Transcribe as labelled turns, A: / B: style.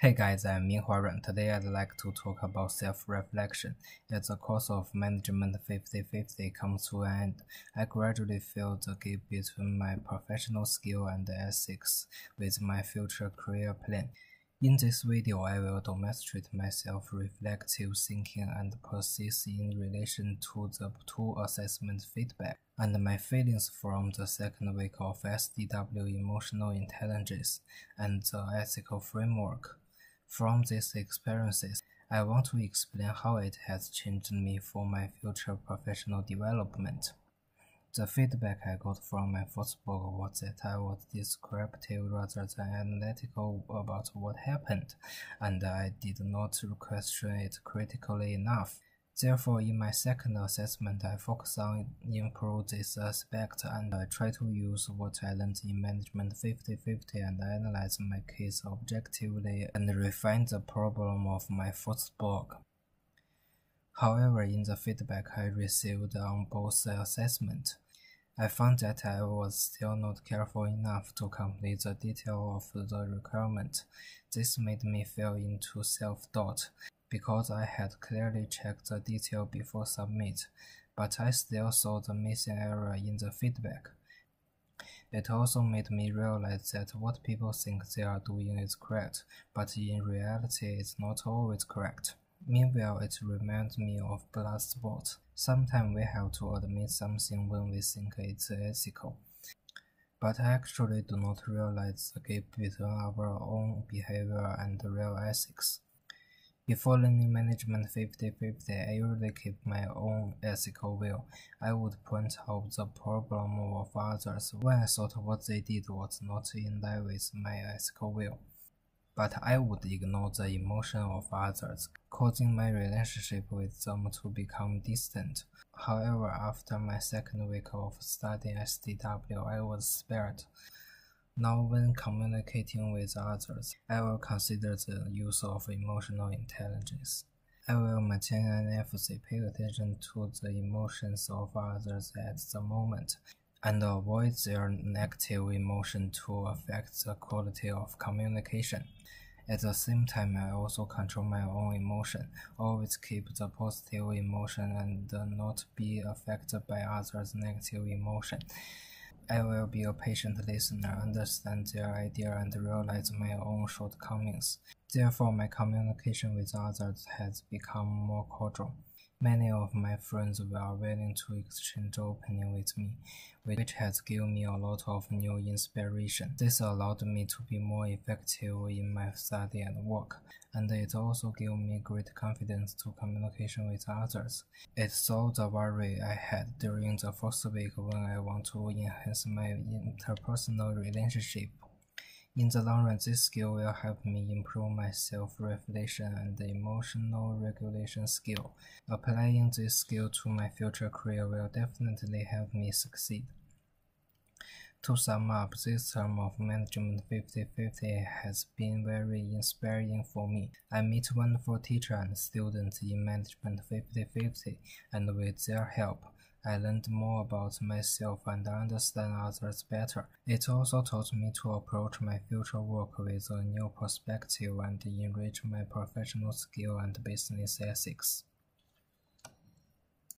A: Hey guys, I'm Minghua Ruan. Today I'd like to talk about self-reflection. As the course of management 50-50 comes to an end, I gradually feel the gap between my professional skill and ethics with my future career plan. In this video, I will demonstrate my self-reflective thinking and process in relation to the two assessment feedback and my feelings from the second week of SDW Emotional Intelligence and the ethical framework. From these experiences, I want to explain how it has changed me for my future professional development. The feedback I got from my first book was that I was descriptive rather than analytical about what happened, and I did not question it critically enough. Therefore, in my second assessment, I focus on improve this aspect and I try to use what I learned in management 50-50 and analyze my case objectively and refine the problem of my first book. However, in the feedback I received on both assessments, I found that I was still not careful enough to complete the detail of the requirement. This made me fall into self-doubt because I had clearly checked the detail before submit, but I still saw the missing error in the feedback. It also made me realize that what people think they are doing is correct, but in reality it's not always correct. Meanwhile, it reminds me of blind spot. Sometimes we have to admit something when we think it's ethical. But I actually do not realize the gap between our own behavior and real ethics. Before learning management 50-50, I usually keep my own ethical view. I would point out the problem of others when I thought what they did was not in line with my ethical view but I would ignore the emotion of others, causing my relationship with them to become distant. However, after my second week of studying SDW, I was spared. Now, when communicating with others, I will consider the use of emotional intelligence. I will maintain an emphasis, pay attention to the emotions of others at the moment, and avoid their negative emotion to affect the quality of communication. At the same time, I also control my own emotion, always keep the positive emotion and not be affected by others' negative emotion. I will be a patient listener, understand their idea, and realize my own shortcomings. Therefore, my communication with others has become more cordial. Many of my friends were willing to exchange opinion with me, which has given me a lot of new inspiration. This allowed me to be more effective in my study and work, and it also gave me great confidence to communication with others. It solved the worry I had during the first week when I want to enhance my interpersonal relationship in the long run, this skill will help me improve my self-reflection and emotional regulation skill. Applying this skill to my future career will definitely help me succeed. To sum up, this term of management 50-50 has been very inspiring for me. I meet wonderful teachers and students in management 50-50, and with their help, I learned more about myself and understand others better. It also taught me to approach my future work with a new perspective and enrich my professional skill and business ethics.